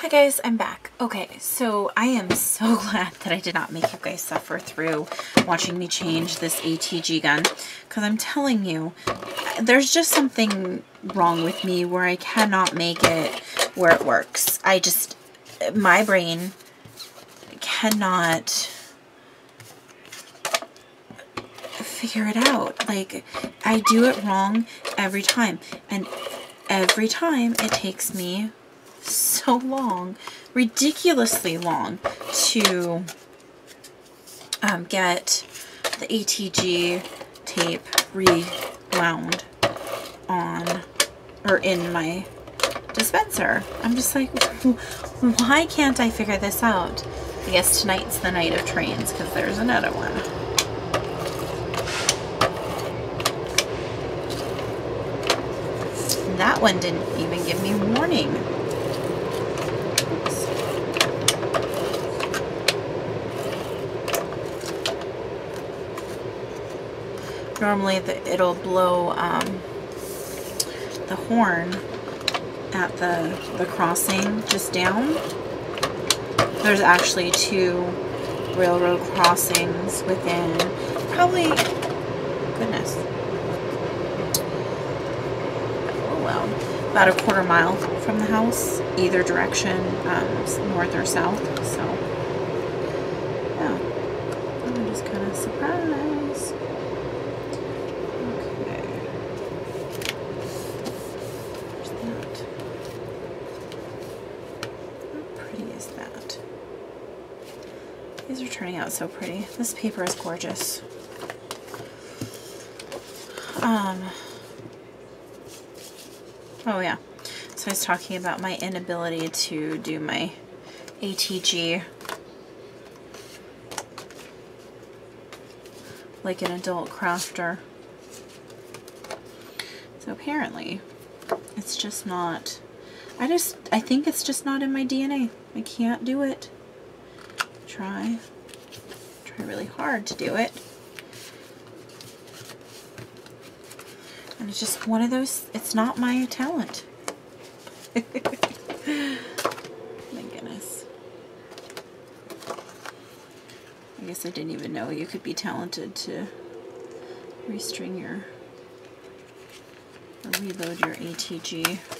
Hi guys, I'm back. Okay, so I am so glad that I did not make you guys suffer through watching me change this ATG gun because I'm telling you, there's just something wrong with me where I cannot make it where it works. I just, my brain cannot figure it out. Like, I do it wrong every time. And every time it takes me so long, ridiculously long, to um, get the ATG tape rewound on or in my dispenser. I'm just like, why can't I figure this out? I guess tonight's the night of trains because there's another one. That one didn't even give me warning. Normally the, it'll blow um, the horn at the, the crossing just down. There's actually two railroad crossings within probably, goodness, oh wow, about a quarter mile from the house, either direction, um, north or south, so yeah, I'm just kind of surprised. So pretty. This paper is gorgeous. Um, oh yeah. So I was talking about my inability to do my ATG like an adult crafter. So apparently it's just not, I just, I think it's just not in my DNA. I can't do it try. Try really hard to do it. And it's just one of those, it's not my talent. my goodness. I guess I didn't even know you could be talented to restring your, or reload your ATG.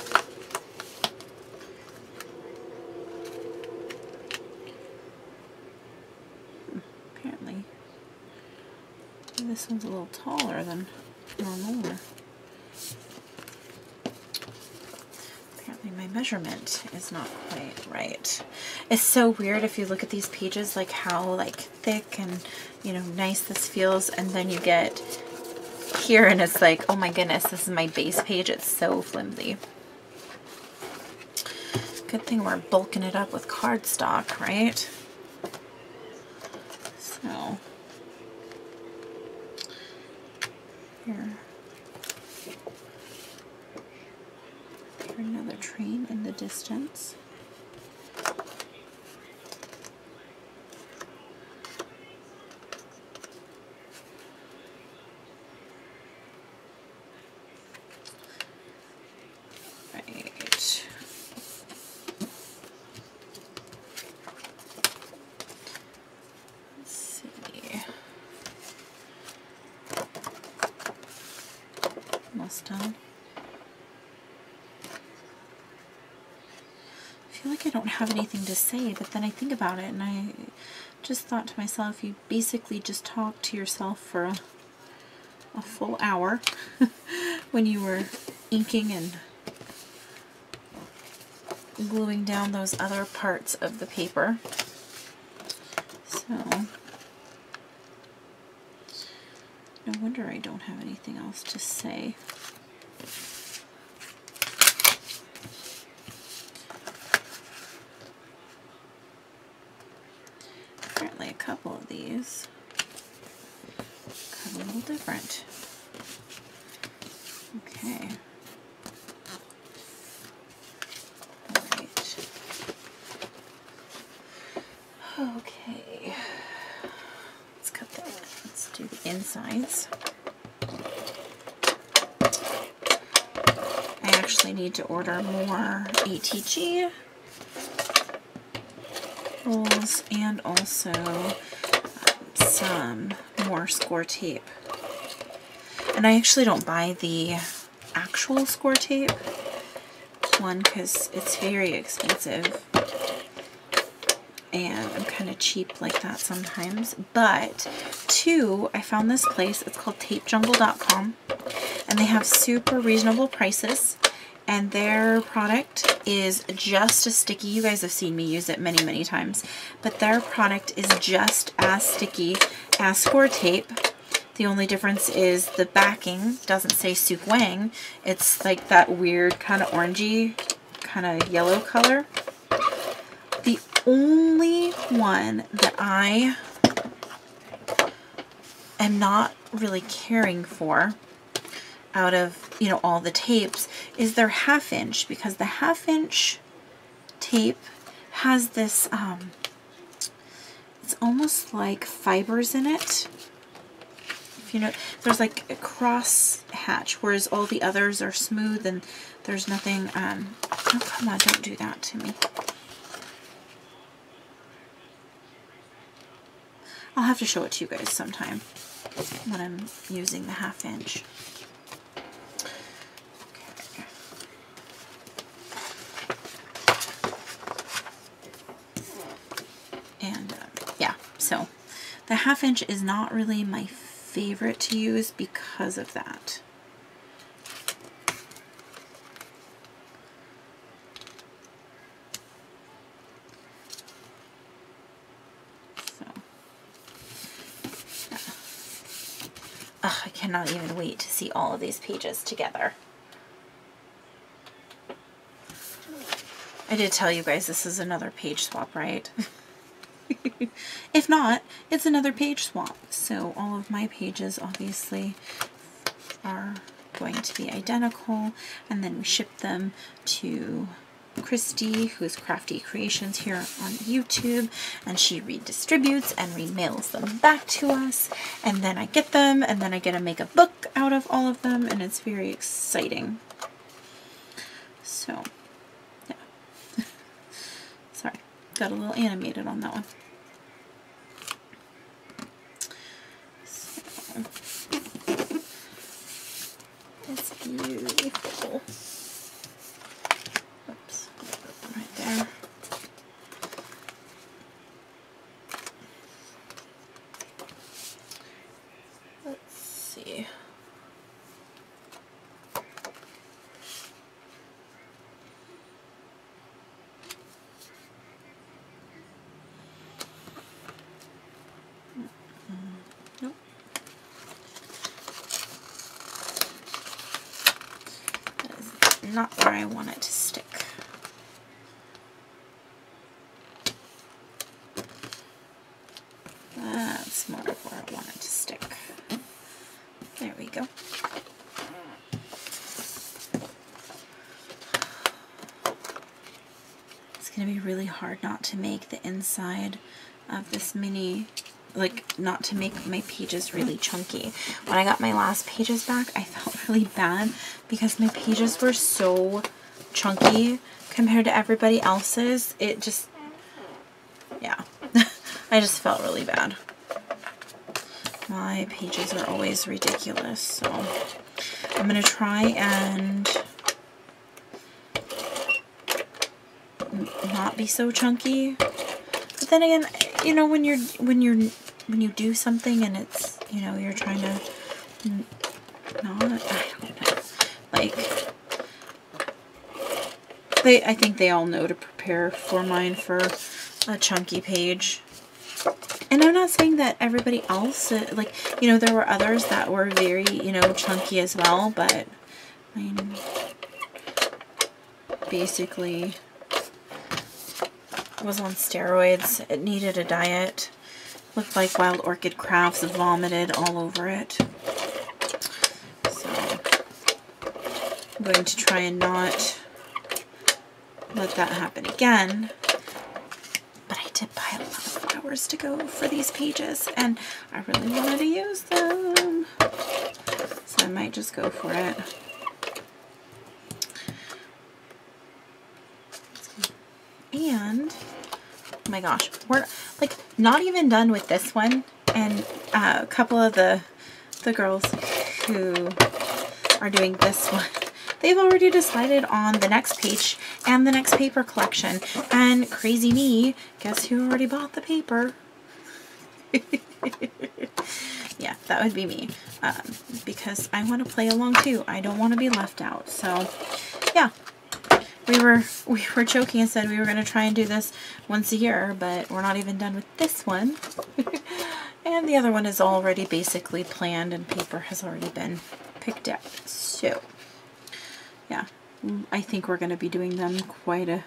This one's a little taller than normal. Apparently my measurement is not quite right. It's so weird if you look at these pages, like how like thick and, you know, nice this feels, and then you get here and it's like, oh my goodness, this is my base page. It's so flimsy. Good thing we're bulking it up with cardstock, right? So... Here. another train in the distance. done. I feel like I don't have anything to say, but then I think about it and I just thought to myself, you basically just talked to yourself for a, a full hour when you were inking and gluing down those other parts of the paper. So, no wonder I don't have anything else to say. Apparently a couple of these cut a little different. Okay. Okay. Let's cut that. Let's do the insides. I actually need to order more ATG rolls and also um, some more Scor-Tape. And I actually don't buy the actual Scor-Tape one because it's very expensive and I'm kind of cheap like that sometimes. But two, I found this place. It's called tapejungle.com and they have super reasonable prices and their product is just as sticky. You guys have seen me use it many, many times, but their product is just as sticky as Scor-Tape. The only difference is the backing doesn't say Suk Wang. It's like that weird kind of orangey, kind of yellow color. The only one that I am not really caring for out of, you know, all the tapes is their half inch because the half inch tape has this, um, it's almost like fibers in it. If you know, there's like a cross hatch, whereas all the others are smooth and there's nothing, um, oh, come on, don't do that to me. I'll have to show it to you guys sometime when I'm using the half inch. And uh, yeah, so the half inch is not really my favorite to use because of that. I cannot even wait to see all of these pages together. I did tell you guys this is another page swap, right? if not, it's another page swap. So all of my pages obviously are going to be identical and then we ship them to Christy, who's Crafty Creations here on YouTube, and she redistributes and remails them back to us, and then I get them, and then I get to make a book out of all of them, and it's very exciting. So, yeah. Sorry, got a little animated on that one. So, it's beautiful. there. Let's see. Nope. That is not where I want it to stick. Hard not to make the inside of this mini, like not to make my pages really chunky. When I got my last pages back, I felt really bad because my pages were so chunky compared to everybody else's. It just, yeah, I just felt really bad. My pages are always ridiculous, so I'm going to try and not be so chunky. But then again, you know, when you're when you're when you do something and it's you know you're trying to not I don't know like they I think they all know to prepare for mine for a chunky page. And I'm not saying that everybody else, uh, like, you know, there were others that were very, you know, chunky as well, but, I mean, basically, was on steroids. It needed a diet. Looked like Wild Orchid Crafts vomited all over it. So I'm going to try and not let that happen again. But I did buy a lot of to go for these pages and I really wanted to use them. So I might just go for it. And, oh my gosh, we're like not even done with this one. And uh, a couple of the, the girls who are doing this one, they've already decided on the next page and the next paper collection. And crazy me, guess who already bought the paper? yeah, that would be me. Um, because I want to play along too. I don't want to be left out. So, yeah. We were we were joking and said we were going to try and do this once a year, but we're not even done with this one. and the other one is already basically planned and paper has already been picked out. So, yeah, I think we're going to be doing them quite a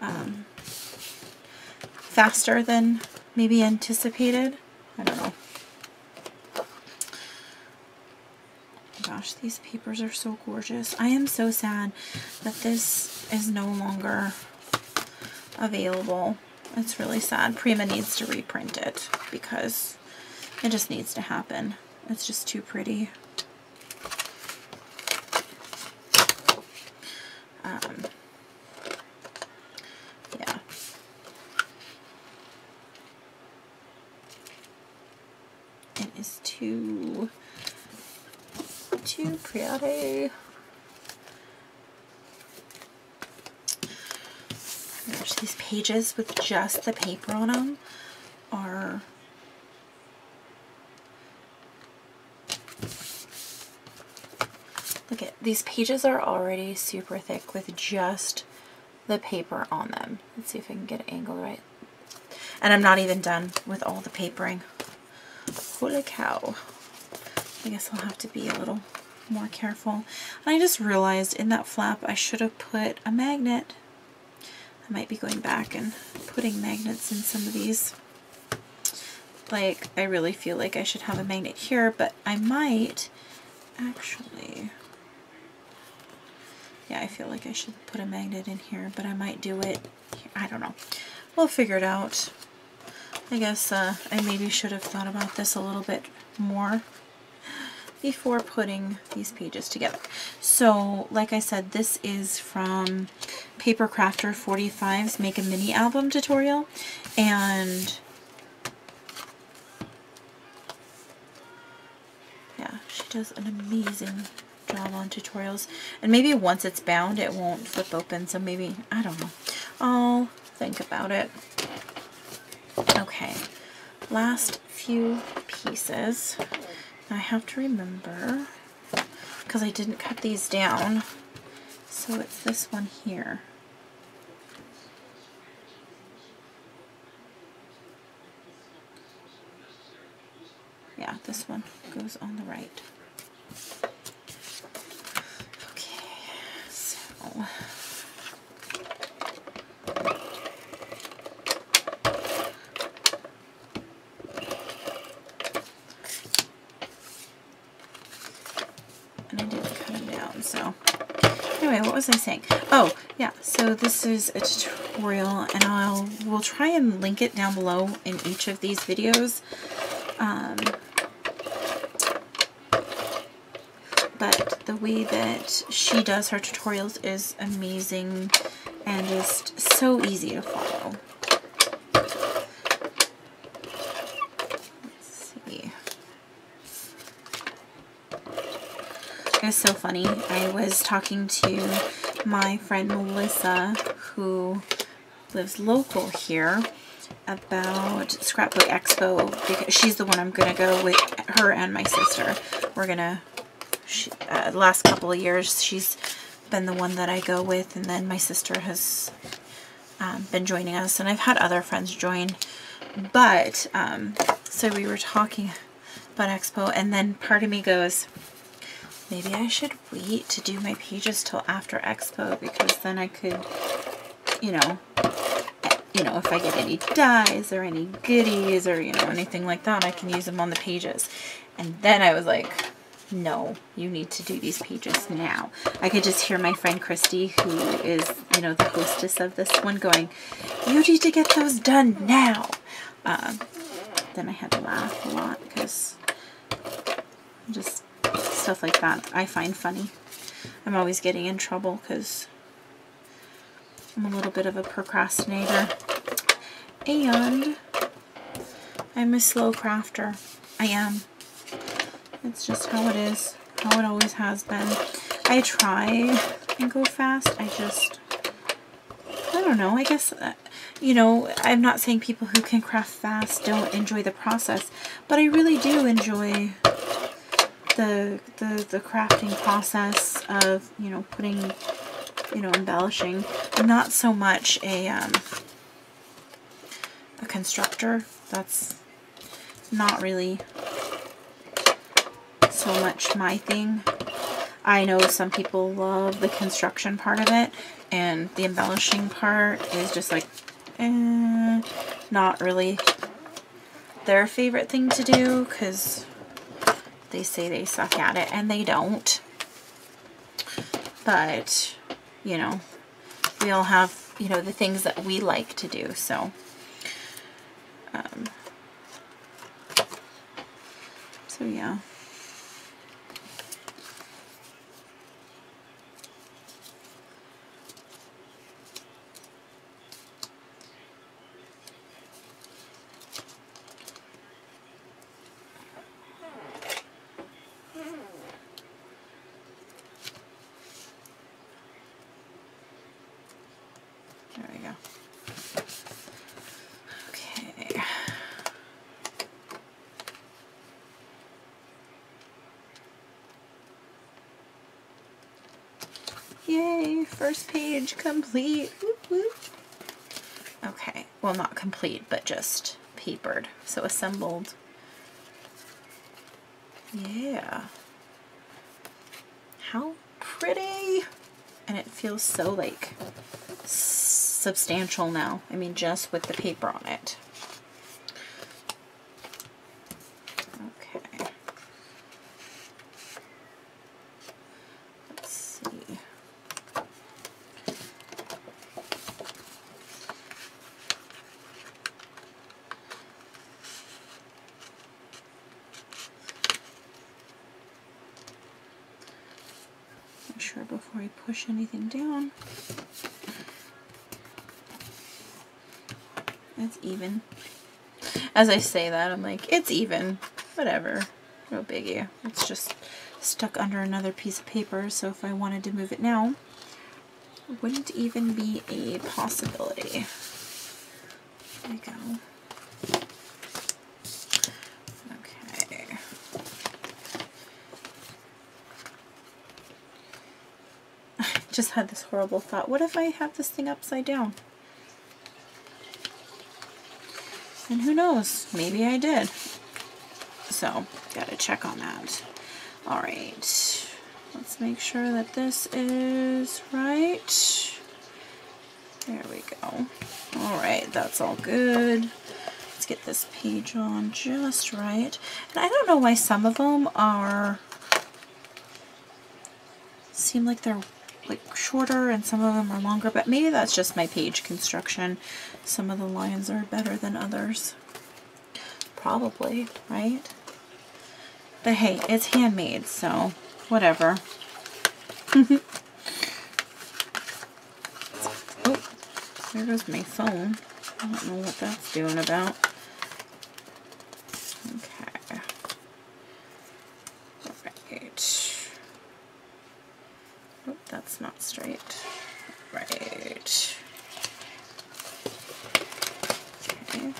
um, faster than maybe anticipated. I don't know. Gosh, these papers are so gorgeous. I am so sad that this is no longer available. It's really sad. Prima needs to reprint it because it just needs to happen. It's just too pretty. Um, yeah. It is too, too pretty. Gosh, these pages with just the paper on them are Look at these pages are already super thick with just the paper on them. Let's see if I can get it angled right. And I'm not even done with all the papering. Holy cow. I guess I'll have to be a little more careful. And I just realized in that flap I should have put a magnet. I might be going back and putting magnets in some of these. Like, I really feel like I should have a magnet here, but I might actually yeah, I feel like I should put a magnet in here, but I might do it. I don't know. We'll figure it out. I guess uh, I maybe should have thought about this a little bit more before putting these pages together. So, like I said, this is from Paper Crafter 45's Make a Mini Album tutorial. And yeah, she does an amazing job on tutorials. And maybe once it's bound, it won't flip open. So maybe, I don't know. I'll think about it. Okay, last few pieces. I have to remember, because I didn't cut these down. So it's this one here. Yeah, this one goes on the right. And I did cut them down, so. Anyway, what was I saying? Oh, yeah, so this is a tutorial, and I'll we'll try and link it down below in each of these videos. Um, but the way that she does her tutorials is amazing and just so easy to follow. Let's see. It was so funny. I was talking to my friend Melissa who lives local here about Scrapbook Expo because she's the one I'm going to go with her and my sister. We're going to uh, the last couple of years she's been the one that I go with and then my sister has um, been joining us and I've had other friends join but um, so we were talking about Expo and then part of me goes maybe I should wait to do my pages till after Expo because then I could you know you know if I get any dies or any goodies or you know anything like that I can use them on the pages. And then I was like no, you need to do these pages now. I could just hear my friend Christy, who is, you know, the hostess of this one, going, you need to get those done now. Um, then I had to laugh a lot because just stuff like that I find funny. I'm always getting in trouble because I'm a little bit of a procrastinator. And I'm a slow crafter. I am. It's just how it is. How it always has been. I try and go fast. I just, I don't know. I guess, uh, you know, I'm not saying people who can craft fast don't enjoy the process, but I really do enjoy the, the, the crafting process of, you know, putting, you know, embellishing. I'm not so much a, um, a constructor. That's not really so much my thing. I know some people love the construction part of it, and the embellishing part is just like, eh, not really their favorite thing to do, because they say they suck at it, and they don't. But, you know, we all have, you know, the things that we like to do, so. Um, so, yeah. Yay, first page complete. Okay, well not complete, but just papered, so assembled. Yeah. How pretty! And it feels so like substantial now. I mean, just with the paper on it. push anything down. It's even. As I say that, I'm like, it's even. Whatever. No biggie. It's just stuck under another piece of paper, so if I wanted to move it now, wouldn't even be a possibility. There we go. Okay. I just had this horrible thought. What if I have this thing upside down? And who knows? Maybe I did. So, gotta check on that. Alright. Let's make sure that this is right. There we go. Alright, that's all good. Let's get this page on just right. And I don't know why some of them are seem like they're like shorter and some of them are longer, but maybe that's just my page construction. Some of the lines are better than others. Probably, right? But hey, it's handmade, so whatever. oh, there goes my phone. I don't know what that's doing about. Not straight. Right. Okay.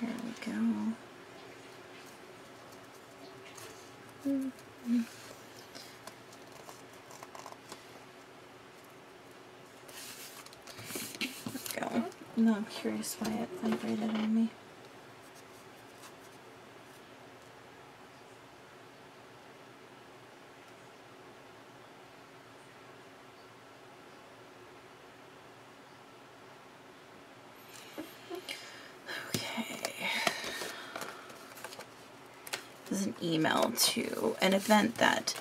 Here we go. Mm -hmm. go. No, I'm curious why it vibrated on me. Email to an event that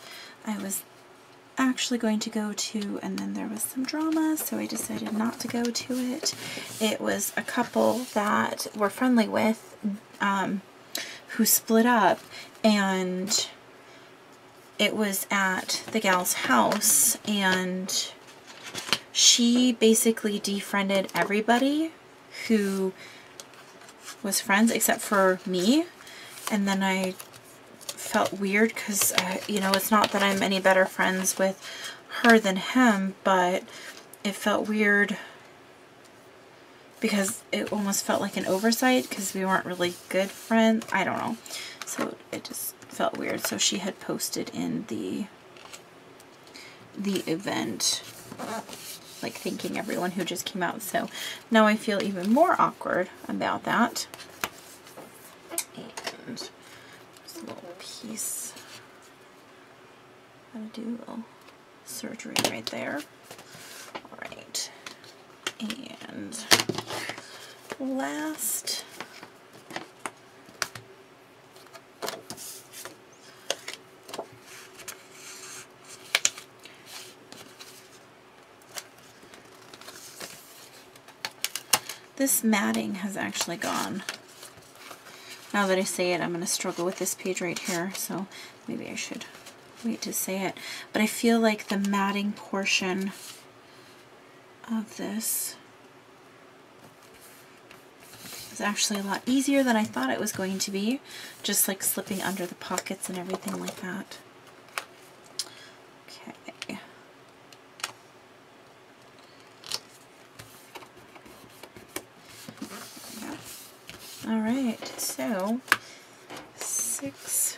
I was actually going to go to and then there was some drama so I decided not to go to it. It was a couple that we're friendly with um, who split up and it was at the gal's house and she basically defriended everybody who was friends except for me. And then I felt weird because, uh, you know, it's not that I'm any better friends with her than him, but it felt weird because it almost felt like an oversight because we weren't really good friends. I don't know. So it just felt weird. So she had posted in the the event like thanking everyone who just came out. So now I feel even more awkward about that. And this little piece. Gotta do a little surgery right there. Alright. And last this matting has actually gone. Now that I say it, I'm going to struggle with this page right here, so maybe I should wait to say it. But I feel like the matting portion of this is actually a lot easier than I thought it was going to be, just like slipping under the pockets and everything like that. All right, so six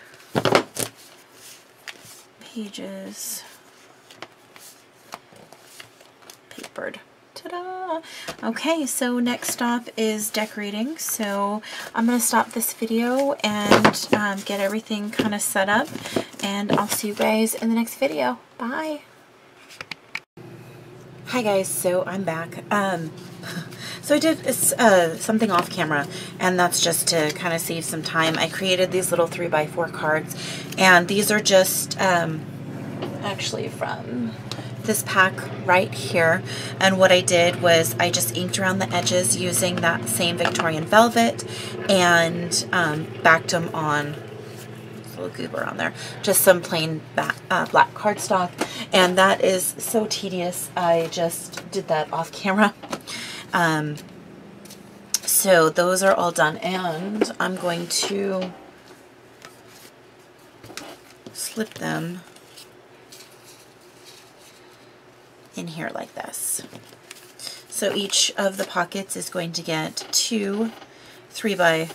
papered. Ta-da! Okay, so next stop is decorating. So I'm going to stop this video and um, get everything kind of set up. And I'll see you guys in the next video. Bye! Hi guys, so I'm back. Um, so I did uh, something off camera, and that's just to kind of save some time. I created these little 3x4 cards, and these are just um, actually from this pack right here. And what I did was I just inked around the edges using that same Victorian Velvet and um, backed them on a little goober on there. Just some plain back, uh, black cardstock. And that is so tedious. I just did that off camera. Um, so those are all done and I'm going to slip them in here like this. So each of the pockets is going to get two three by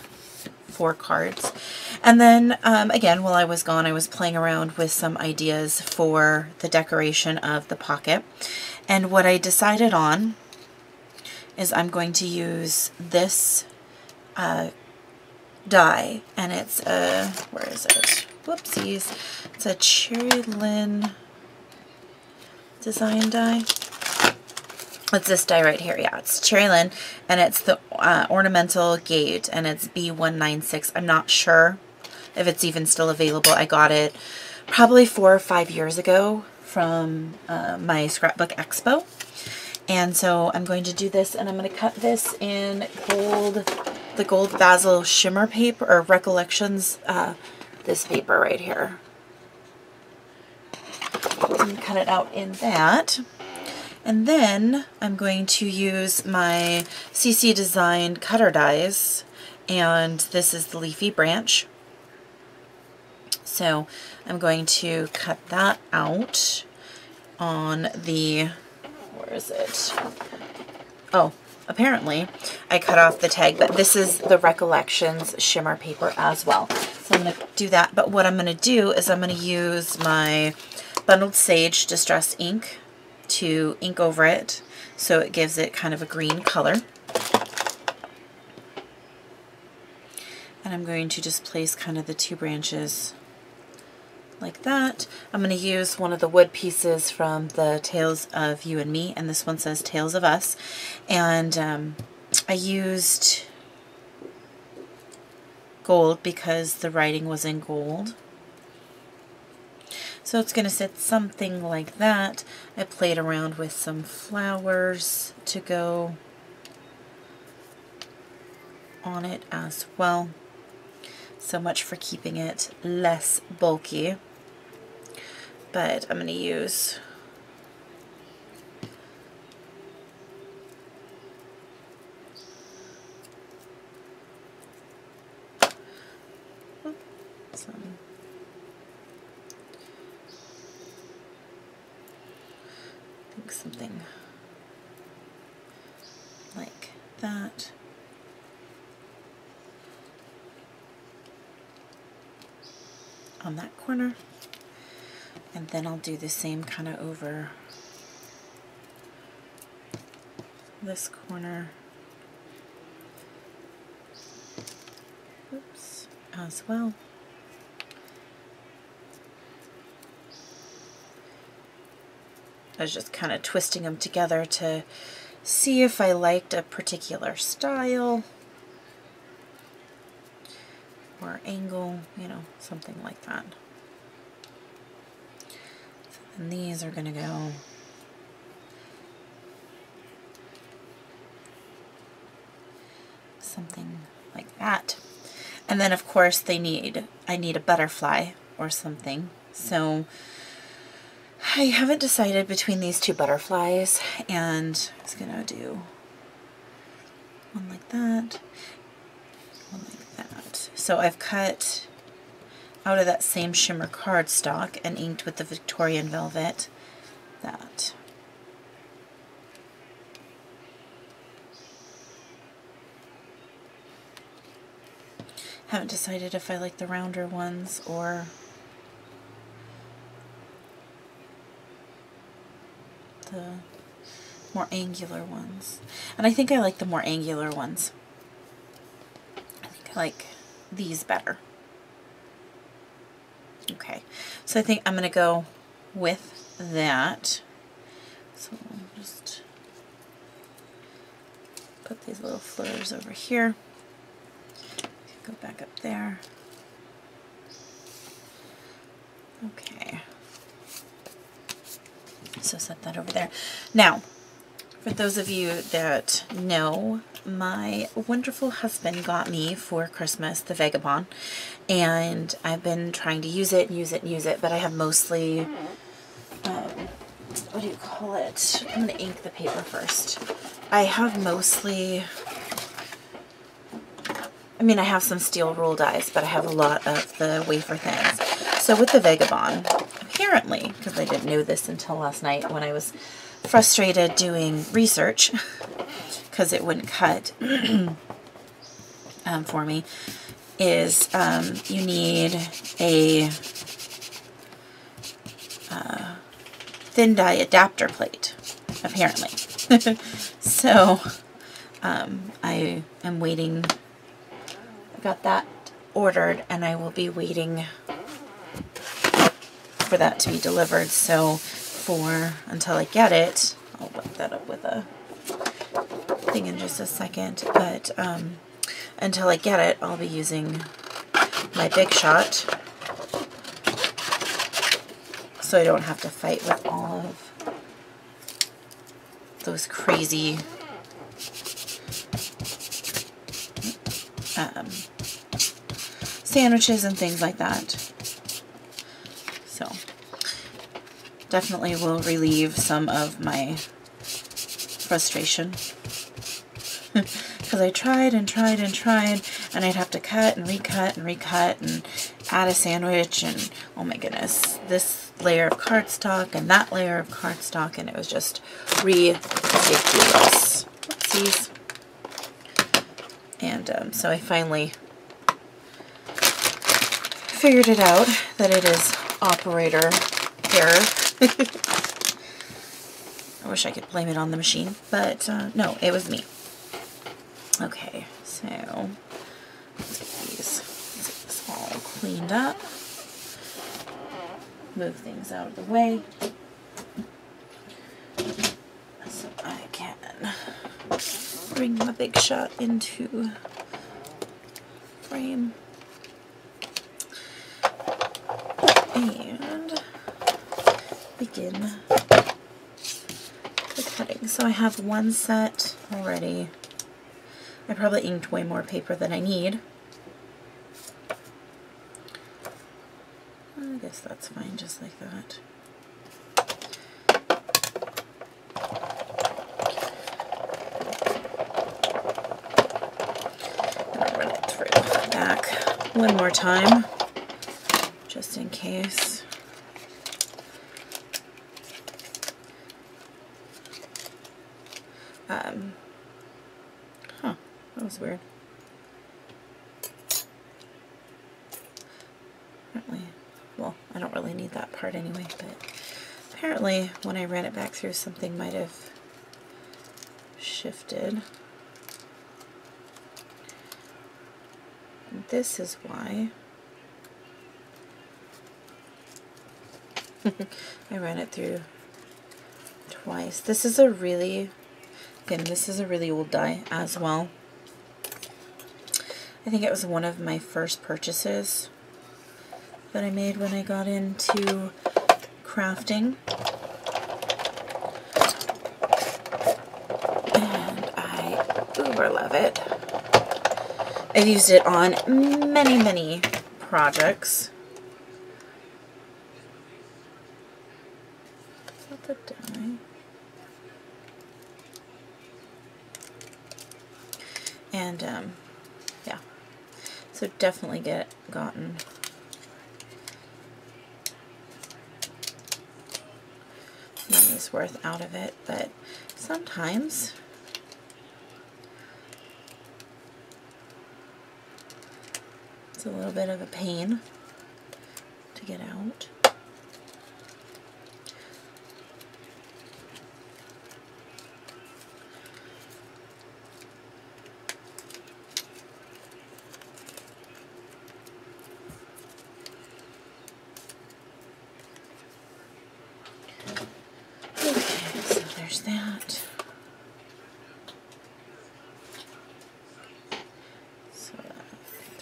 four cards. And then um, again, while I was gone, I was playing around with some ideas for the decoration of the pocket. And what I decided on is I'm going to use this uh, die, and it's a, where is it? Whoopsies. It's a Cheery Lynn design die. It's this die right here. Yeah, it's Cheery Lynn, and it's the uh, ornamental gate, and it's B196. I'm not sure if it's even still available. I got it probably four or five years ago from uh, my scrapbook expo. And so I'm going to do this and I'm going to cut this in gold, the gold basil shimmer paper or recollections, uh, this paper right here. And cut it out in that. And then I'm going to use my CC Design cutter dies and this is the leafy branch. So I'm going to cut that out on the where is it? Oh, apparently I cut off the tag, but this is the Recollections shimmer paper as well. So I'm going to do that, but what I'm going to do is I'm going to use my Bundled Sage Distress ink to ink over it so it gives it kind of a green color. And I'm going to just place kind of the two branches like that. I'm going to use one of the wood pieces from the Tales of You and Me, and this one says Tales of Us. And um, I used gold because the writing was in gold. So it's going to sit something like that. I played around with some flowers to go on it as well. So much for keeping it less bulky but I'm going to use Something like that. on that corner. And then I'll do the same kind of over this corner. Oops as well I was just kind of twisting them together to see if I liked a particular style or angle, you know, something like that. Then these are going to go something like that. And then of course they need, I need a butterfly or something. So I haven't decided between these two butterflies and I was to do one like that, one like that. So I've cut out of that same shimmer cardstock and inked with the Victorian Velvet that. Haven't decided if I like the rounder ones or the more angular ones. And I think I like the more angular ones. I think I like these better. Okay, so I think I'm going to go with that. So I'll just put these little fleurs over here. Go back up there. Okay. So set that over there. Now, for those of you that know, my wonderful husband got me for Christmas the Vagabond, and I've been trying to use it, use it, use it, but I have mostly, um, what do you call it? I'm going to ink the paper first. I have mostly, I mean, I have some steel rule dies, but I have a lot of the wafer things. So with the Vagabond, apparently, because I didn't know this until last night when I was frustrated doing research because it wouldn't cut um, for me is um, you need a uh, thin die adapter plate apparently. So um, I am waiting. I got that ordered and I will be waiting for that to be delivered so for until I get it. I'll wipe that up with a thing in just a second, but um, until I get it, I'll be using my Big Shot so I don't have to fight with all of those crazy um, sandwiches and things like that. Definitely will relieve some of my frustration. Because I tried and tried and tried, and I'd have to cut and recut and recut and add a sandwich, and oh my goodness, this layer of cardstock and that layer of cardstock, and it was just ridiculous. Oopsies. And um, so I finally figured it out that it is operator error. I wish I could blame it on the machine, but uh, no, it was me. Okay, so let's get these, let's get this all cleaned up. Move things out of the way. So I can bring my big shot into frame. begin the cutting. So I have one set already. I probably inked way more paper than I need. I guess that's fine just like that. Run it through back one more time just in case. Um, huh, that was weird. Apparently, well, I don't really need that part anyway, but apparently when I ran it back through, something might have shifted. This is why I ran it through twice. This is a really, again, this is a really old die as well. I think it was one of my first purchases that I made when I got into crafting. And I uber love it. I've used it on many, many projects. And, um, yeah. So definitely get gotten money's worth out of it, but sometimes it's a little bit of a pain to get out.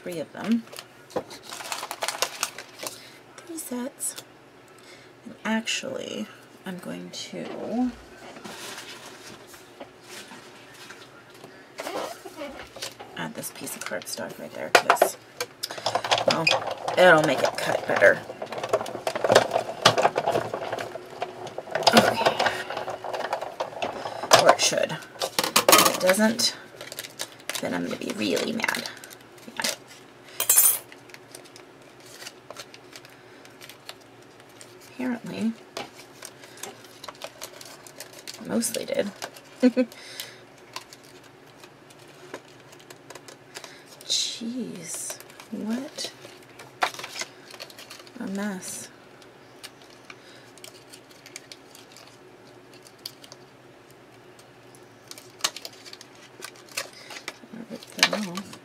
three of them. Three sets. And actually, To add this piece of cardstock right there because, well, it'll make it cut better. Okay. Or it should. If it doesn't, then I'm going to be really mad. apparently. Mostly did. Jeez, what a mess. Rip them off.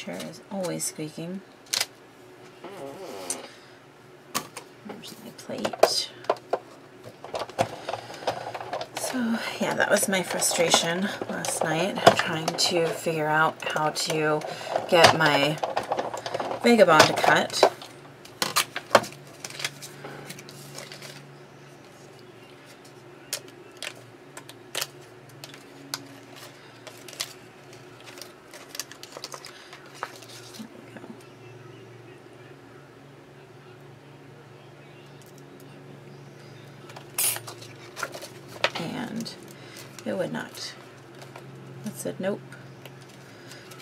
chair is always squeaking. There's my plate. So yeah, that was my frustration last night, trying to figure out how to get my Vagabond to cut. It would not. I said, nope.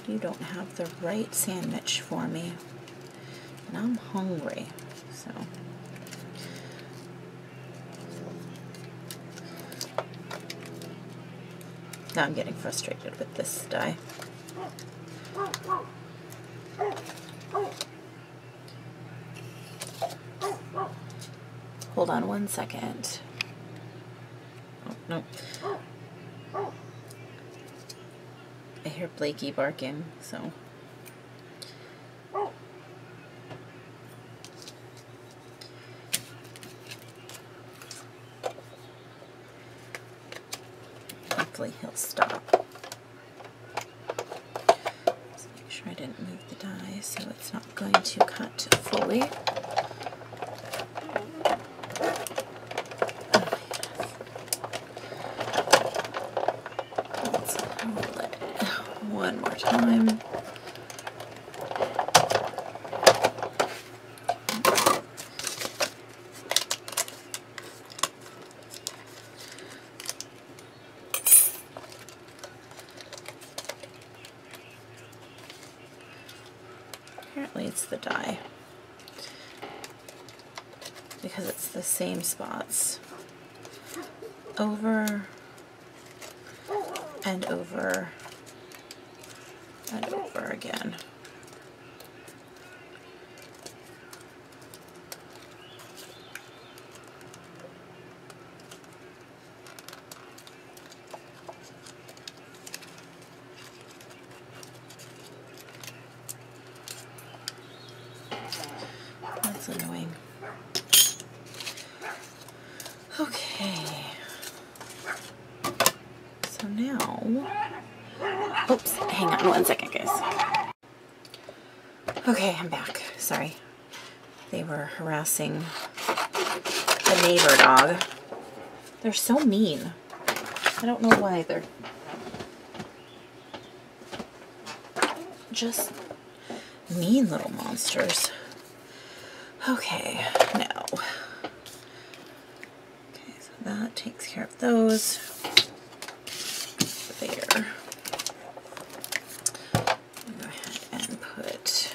You don't have the right sandwich for me. And I'm hungry, so. Now I'm getting frustrated with this die. Hold on one second. Oh, no. I hear Blakey barking, so. Hopefully he'll stop. Just make sure I didn't move the die so it's not going to cut fully. time. that's the die. Because it's the same spots. Over and over and over again. That's annoying. Okay. So now, oops, hang on one second, guys. Okay, I'm back. Sorry. They were harassing the neighbor dog. They're so mean. I don't know why they're just mean little monsters. Okay, now. Okay, so that takes care of those. There. Go ahead and put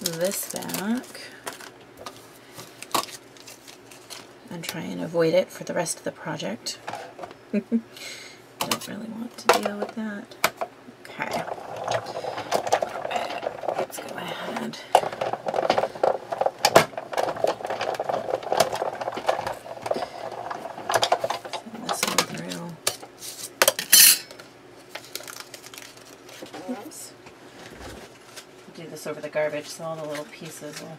this back. And try and avoid it for the rest of the project. Don't really want to deal with that. Okay. Let's go ahead. Send this one through. Oops. Do this over the garbage so all the little pieces will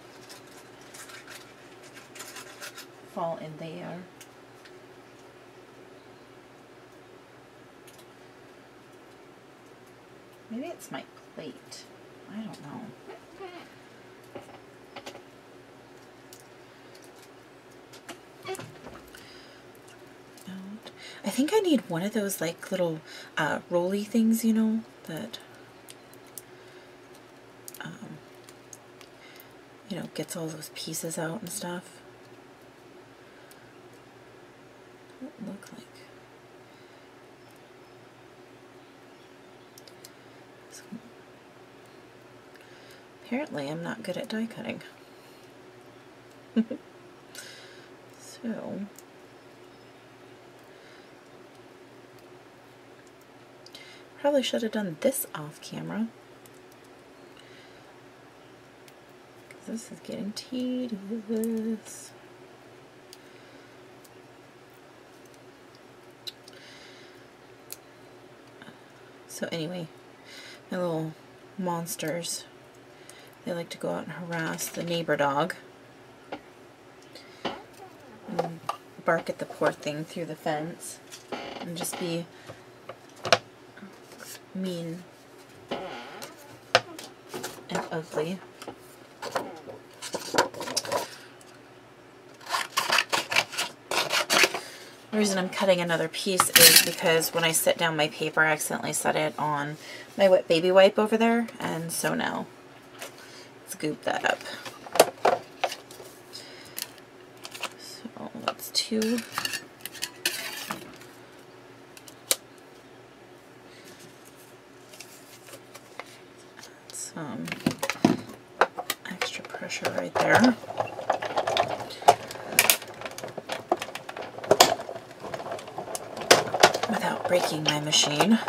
fall in there. Maybe it's my plate. I don't know. I think I need one of those like little uh, roly things, you know, that um, you know gets all those pieces out and stuff. What it look like? So, apparently, I'm not good at die cutting. so. Probably should have done this off camera. this is getting tedious. So anyway, my little monsters, they like to go out and harass the neighbor dog. And bark at the poor thing through the fence. And just be mean and ugly. The reason I'm cutting another piece is because when I set down my paper, I accidentally set it on my wet baby wipe over there, and so now scoop that up. So that's two. Some extra pressure right there. Breaking my machine.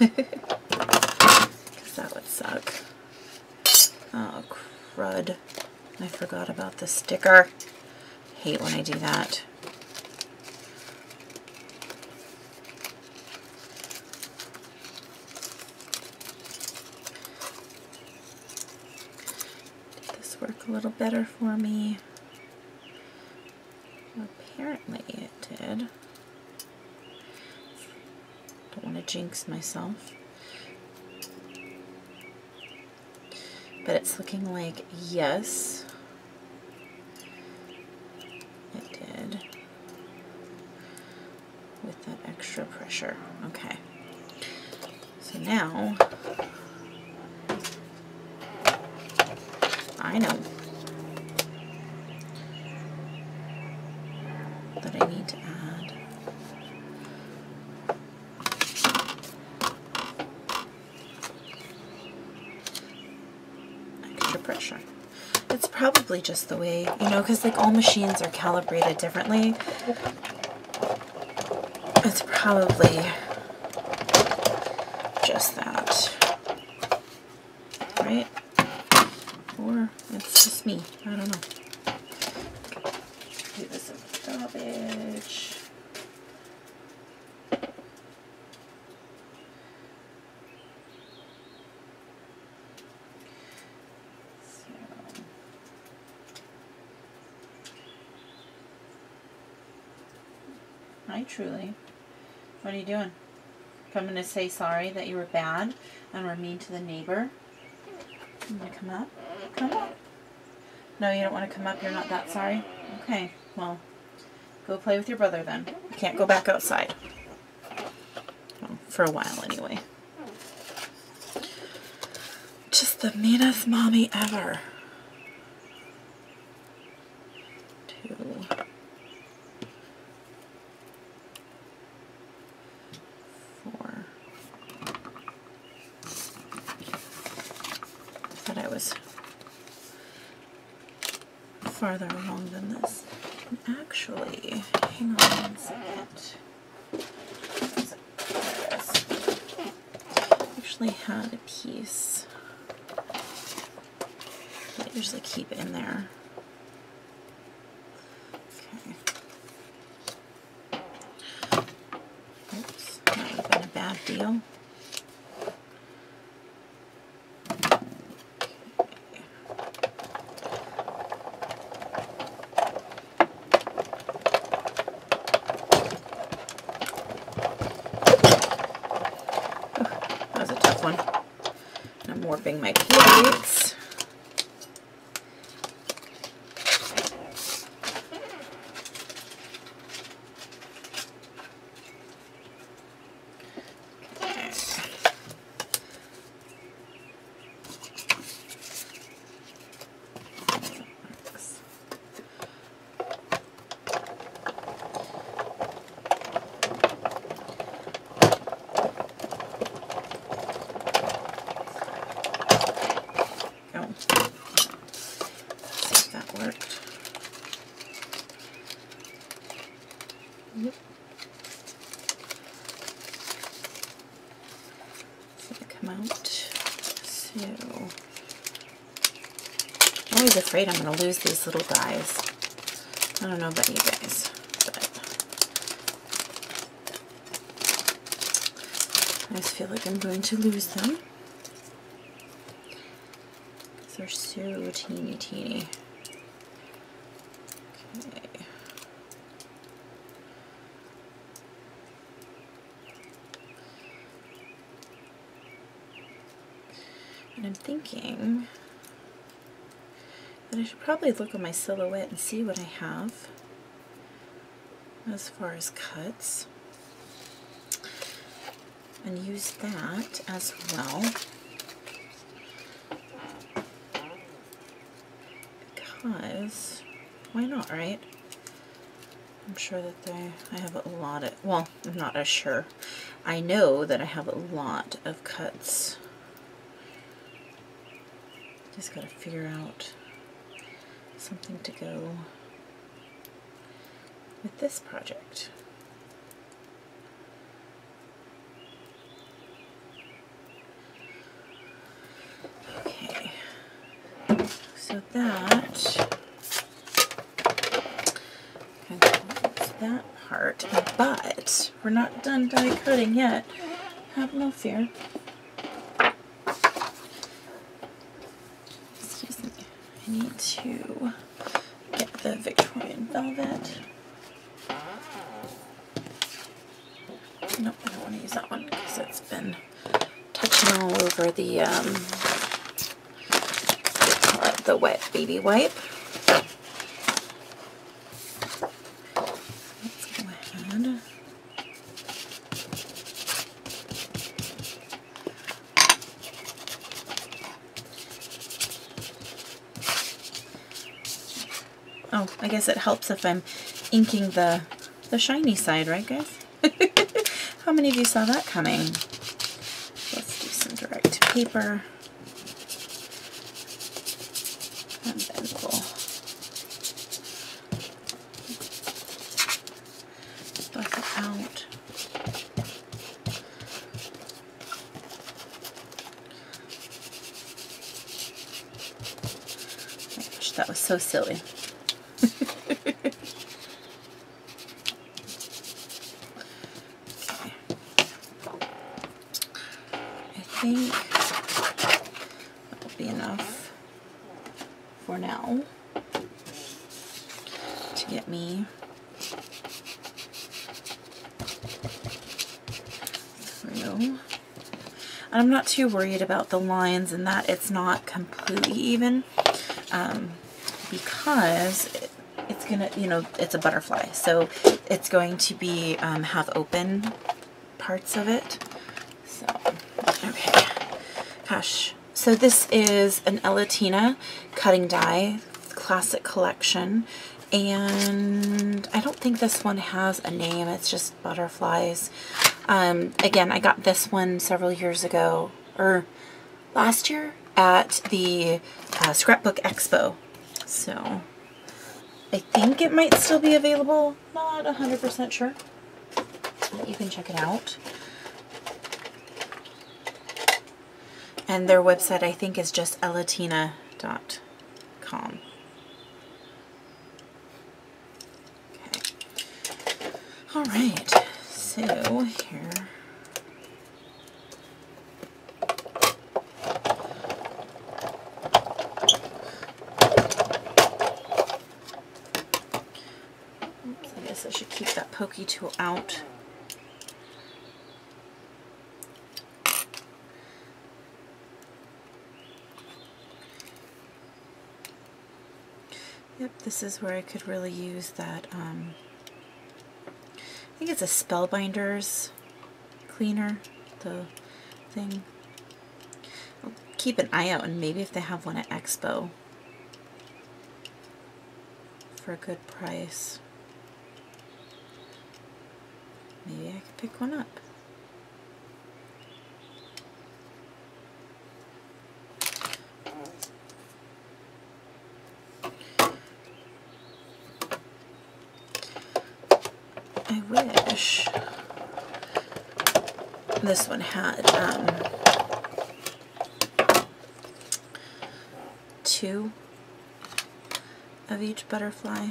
Because that would suck. Oh, crud. I forgot about the sticker. hate when I do that. Did this work a little better for me? Apparently it did. Don't want to jinx myself. But it's looking like yes. It did. With that extra pressure. Okay. So now I know that I need to add It's probably just the way, you know, because like all machines are calibrated differently. It's probably just that. Right? Or it's just me. I don't know. Do this in the garbage. So. Hi, Truly. What are you doing? Coming to say sorry that you were bad and were mean to the neighbor? You want to come up? Come up. No, you don't want to come up? You're not that sorry? Okay, well, go play with your brother then. You can't go back outside. Well, for a while anyway. Just the meanest mommy ever. Two. Four. Thought I was farther along than this. And actually, hang on one second. There it is. Actually had a piece. I usually keep it in there. Okay. Oops, that would have been a bad deal. That was a tough one. I'm warping my plates. Okay. Go. See if that worked. Yep. So they come out. So I'm always afraid I'm going to lose these little guys. I don't know about you guys, but I just feel like I'm going to lose them. They're so teeny teeny. Okay. And I'm thinking I should probably look at my silhouette and see what I have as far as cuts. And use that as well. Because why not right? I'm sure that they I have a lot of well I'm not as sure. I know that I have a lot of cuts. Just gotta figure out something to go with this project. Okay, so that that part, but we're not done die cutting yet. Have no fear. Excuse me. I need to get the Victorian velvet. Nope, I don't want to use that one because it's been touching all over the, um, the wet baby wipe. guess it helps if I'm inking the, the shiny side, right guys? How many of you saw that coming? Let's do some direct paper. And then we'll buff it out. that was so silly. Through. And I'm not too worried about the lines and that it's not completely even um, because it, it's gonna, you know, it's a butterfly. So it's going to be, um, have open parts of it. So, okay. Gosh. So this is an Elatina cutting die, classic collection. And I don't think this one has a name. It's just butterflies. Um, again, I got this one several years ago, or last year at the uh, Scrapbook Expo. So I think it might still be available. Not 100% sure. But you can check it out. And their website, I think, is just elatina.com. Okay. All right. So here. Oops, I guess I should keep that pokey tool out. Yep, this is where I could really use that um, think it's a Spellbinders cleaner, the thing. I'll keep an eye out and maybe if they have one at Expo for a good price. Maybe I could pick one up. I wish this one had um, two of each butterfly.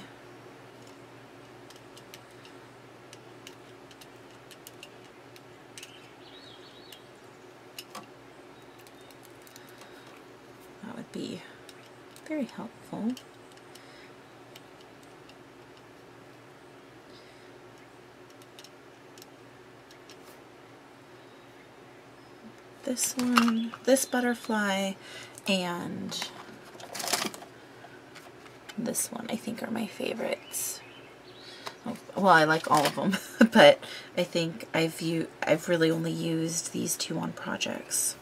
That would be very helpful. This one, this butterfly, and this one I think are my favorites. Oh, well, I like all of them, but I think I've, I've really only used these two on projects.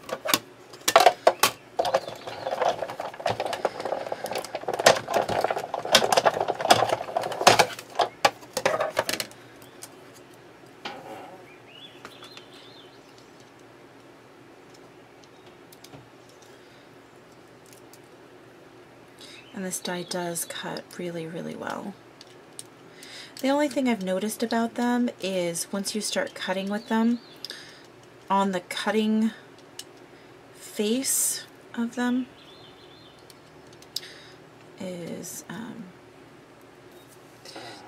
Does cut really, really well. The only thing I've noticed about them is once you start cutting with them, on the cutting face of them is, um,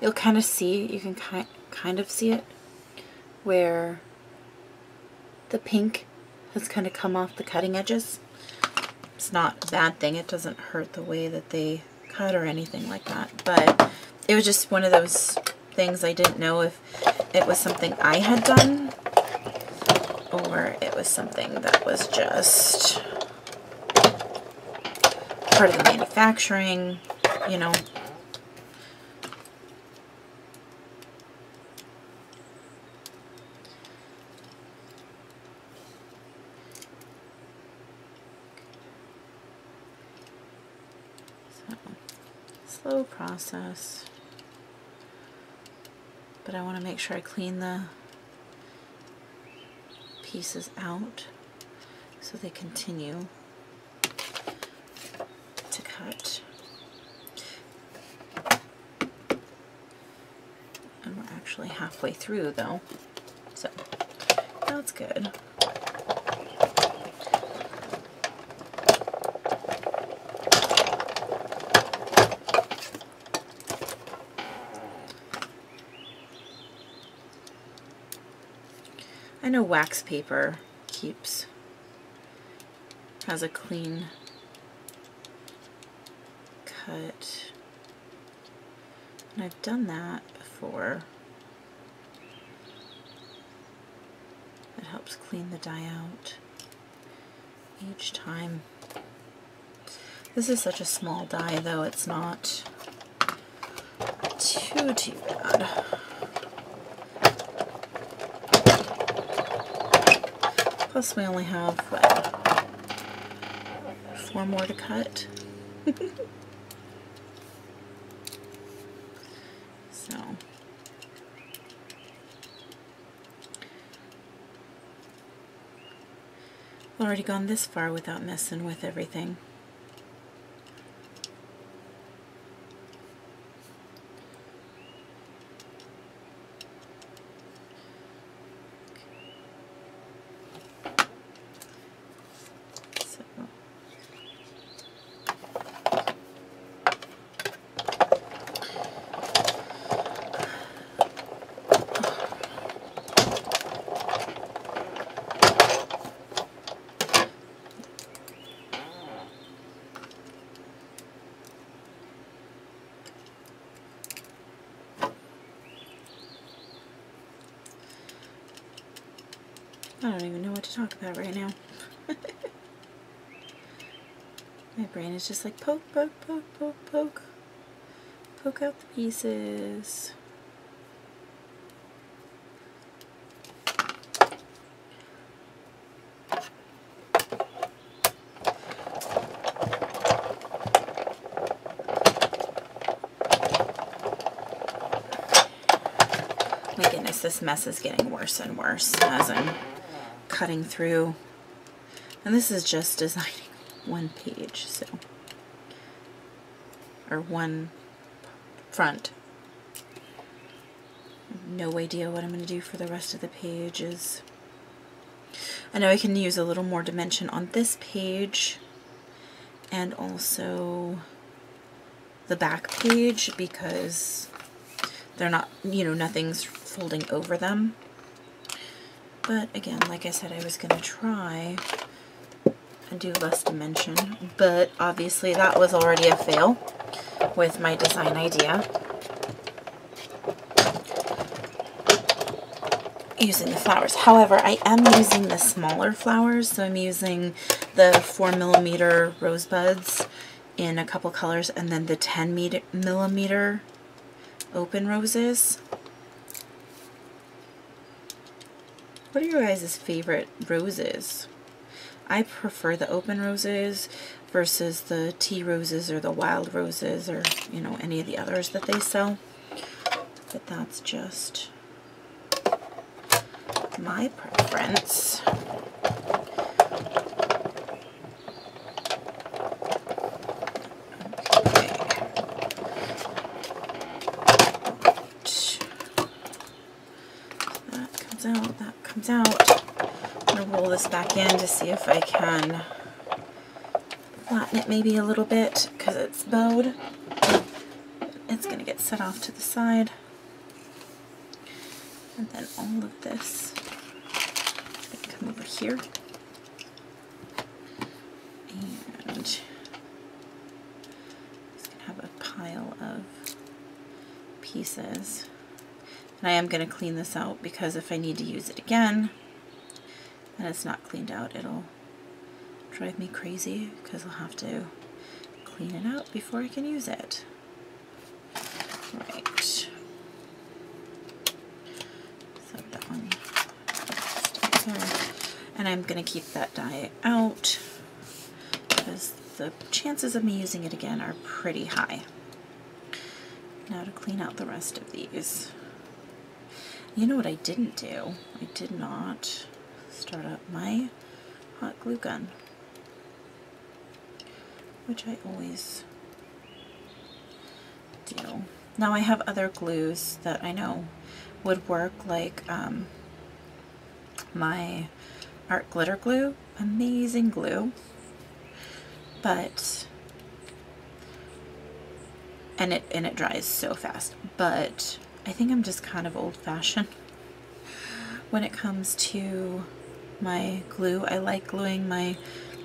you'll kind of see, you can ki kind of see it, where the pink has kind of come off the cutting edges it's not a bad thing. It doesn't hurt the way that they cut or anything like that. But it was just one of those things I didn't know if it was something I had done or it was something that was just part of the manufacturing, you know. slow process. But I want to make sure I clean the pieces out so they continue to cut. And we're actually halfway through though, so that's good. I know wax paper keeps, has a clean cut. And I've done that before. It helps clean the die out each time. This is such a small die though, it's not too, too bad. We only have, what, four more to cut. so. Already gone this far without messing with everything. I don't about right now. My brain is just like poke, poke, poke, poke, poke. Poke out the pieces. My goodness, this mess is getting worse and worse as I'm cutting through. And this is just designing one page, so, or one front. No idea what I'm going to do for the rest of the pages. I know I can use a little more dimension on this page and also the back page because they're not, you know, nothing's folding over them. But again, like I said, I was going to try and do less dimension, but obviously that was already a fail with my design idea. Using the flowers. However, I am using the smaller flowers, so I'm using the 4 millimeter rosebuds in a couple colors and then the 10 millimeter open roses. What are your guys' favorite roses? I prefer the open roses versus the tea roses or the wild roses or, you know, any of the others that they sell. But that's just my preference. out. I'm going to roll this back in to see if I can flatten it maybe a little bit because it's bowed. It's going to get set off to the side. And then all of this come over here. And just going to have a pile of pieces. And I am going to clean this out because if I need to use it again and it's not cleaned out, it'll drive me crazy because I'll have to clean it out before I can use it. Right. Set that one And I'm going to keep that die out because the chances of me using it again are pretty high. Now to clean out the rest of these. You know what I didn't do? I did not start up my hot glue gun, which I always do. Now I have other glues that I know would work, like um, my art glitter glue, amazing glue, but and it and it dries so fast, but I think I'm just kind of old-fashioned when it comes to my glue. I like gluing my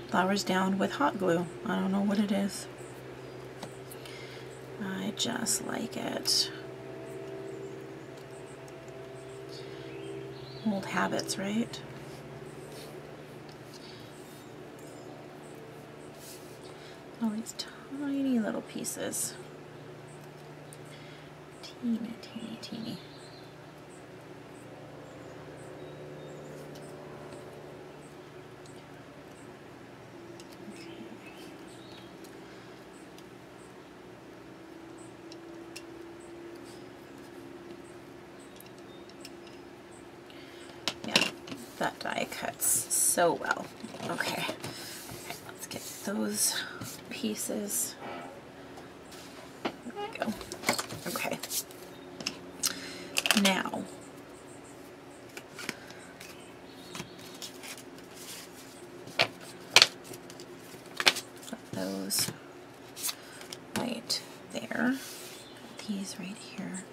flowers down with hot glue. I don't know what it is. I just like it. Old habits, right? All these tiny little pieces. Teeny, teeny, teeny. Yeah, that die cuts so well. Okay, let's get those pieces. There we go. Okay. Now, put those right there. These right here.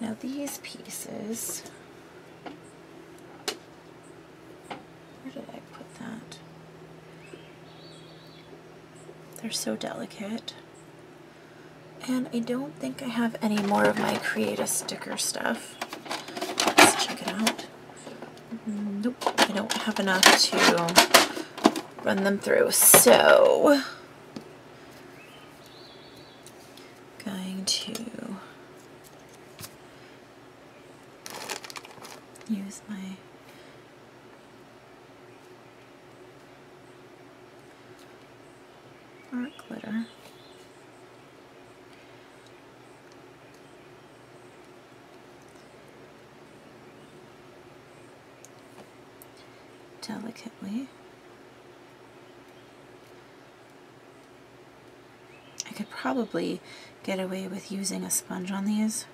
Now these pieces, where did I put that? They're so delicate. And I don't think I have any more of my Create a Sticker stuff. Let's check it out. Nope, I don't have enough to run them through. So, going to use my art glitter. Delicately. I could probably get away with using a sponge on these.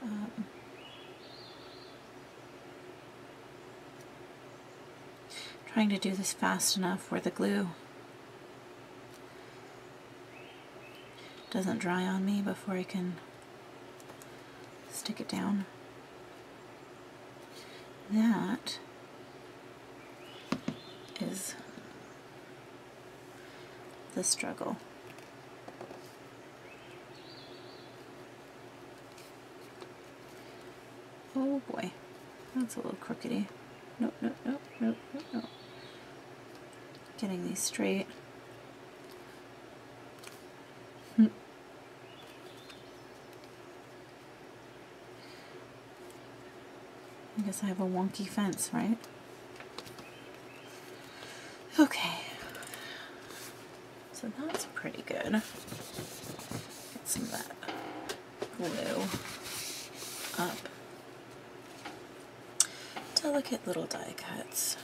Um, trying to do this fast enough where the glue doesn't dry on me before I can stick it down. That is the struggle. Oh boy, that's a little crookedy. Nope, nope, nope, nope, nope, nope. Getting these straight. Hmm. I guess I have a wonky fence, right? Okay. So that's pretty good. Get some of that glue up. Delicate little die cuts.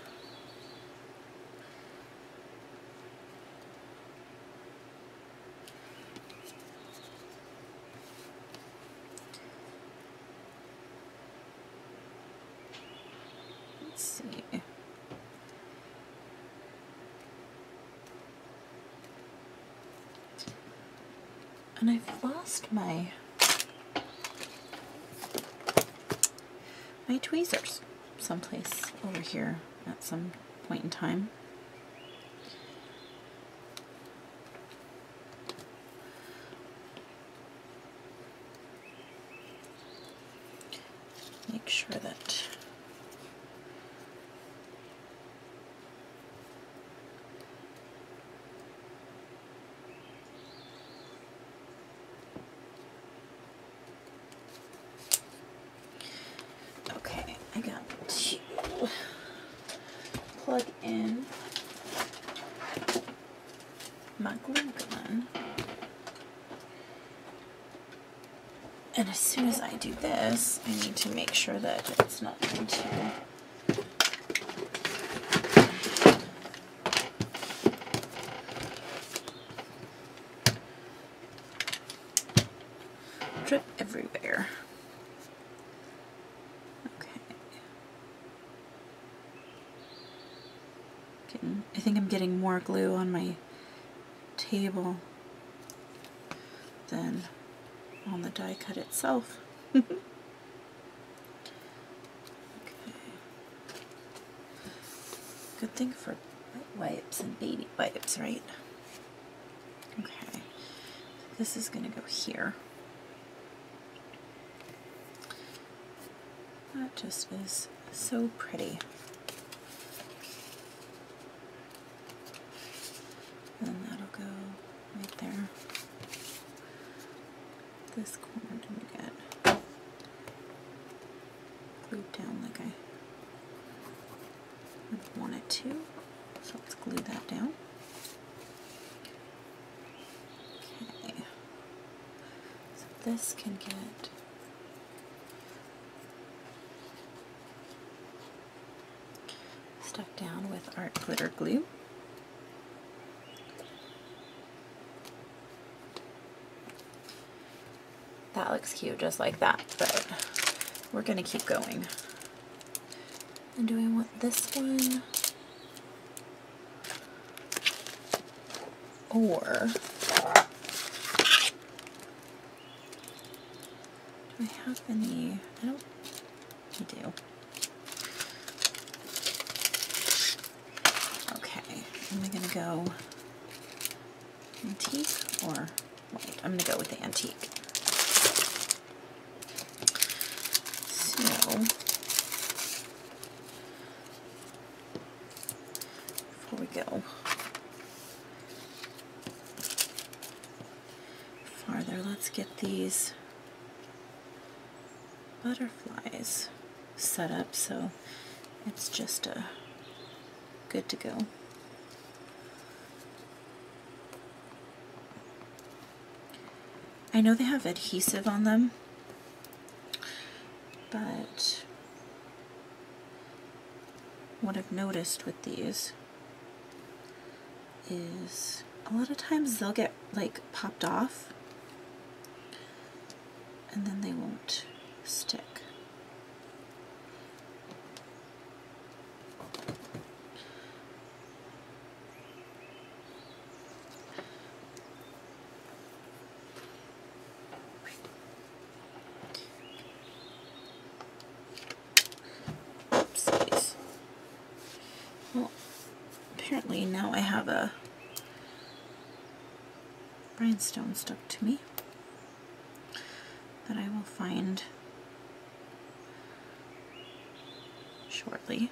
Let's see. And I've lost my my tweezers someplace over here at some point in time. Make sure that Okay, I got to plug in my glue gun. And as soon as I do this, I need to make sure that it's not going to drip everywhere. Okay. I think I'm getting more glue on my table than on the die cut itself. Good thing for wipes and baby wipes, right? Okay. This is going to go here. That just is so pretty. And that'll go right there. This corner didn't get glued down like I would want it to. So let's glue that down. Okay. So this can get stuck down with art glitter glue. That looks cute just like that, but we're gonna keep going. And do I want this one? Or do I have any? I don't. I do. Okay, am I gonna go antique or white? I'm gonna go with the antique. So before we go farther, let's get these butterflies set up so it's just a good to go. I know they have adhesive on them, but what I've noticed with these is a lot of times they'll get like popped off and then they won't stick. Well, apparently now I have a rhinestone stuck to me that I will find shortly.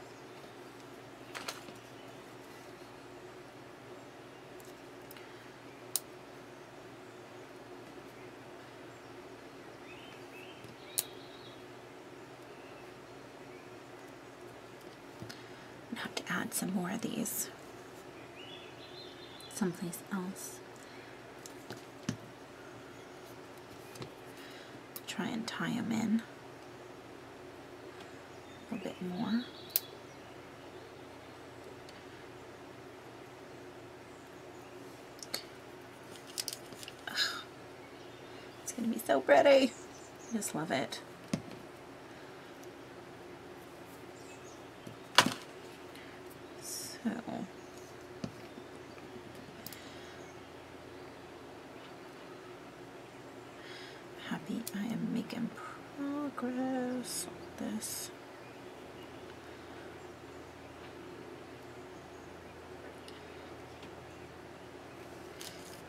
I have to add some more of these someplace else. Try and tie them in a bit more. Ugh. It's going to be so pretty. I just love it. So, happy I am making progress on this.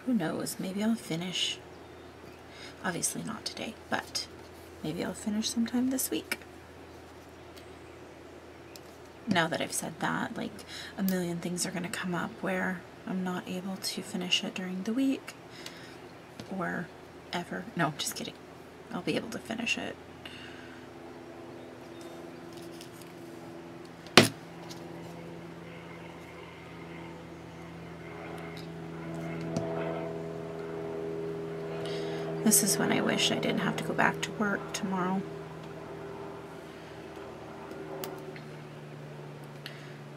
Who knows, maybe I'll finish, obviously not today, but maybe I'll finish sometime this week. Now that I've said that, like a million things are going to come up where I'm not able to finish it during the week or ever. No, just kidding. I'll be able to finish it. This is when I wish I didn't have to go back to work tomorrow.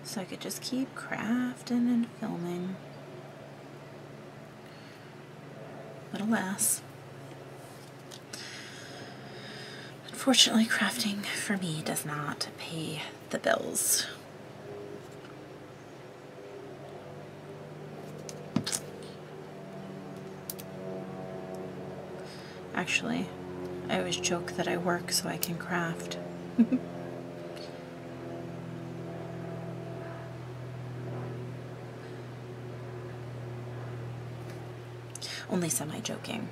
So I could just keep crafting and filming. But alas, unfortunately crafting for me does not pay the bills. Actually, I always joke that I work so I can craft. Only semi joking.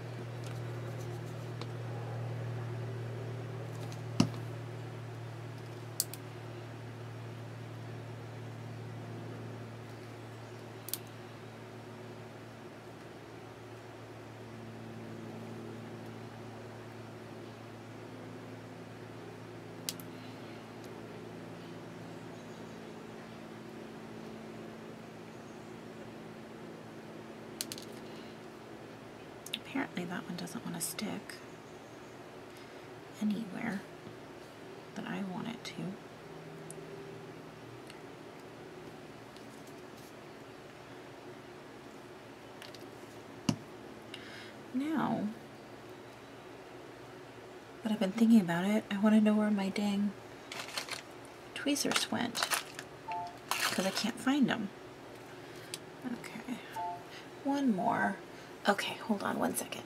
Apparently that one doesn't want to stick anywhere that I want it to. Now that I've been thinking about it, I want to know where my dang tweezers went because I can't find them. Okay, one more. Okay, hold on one second.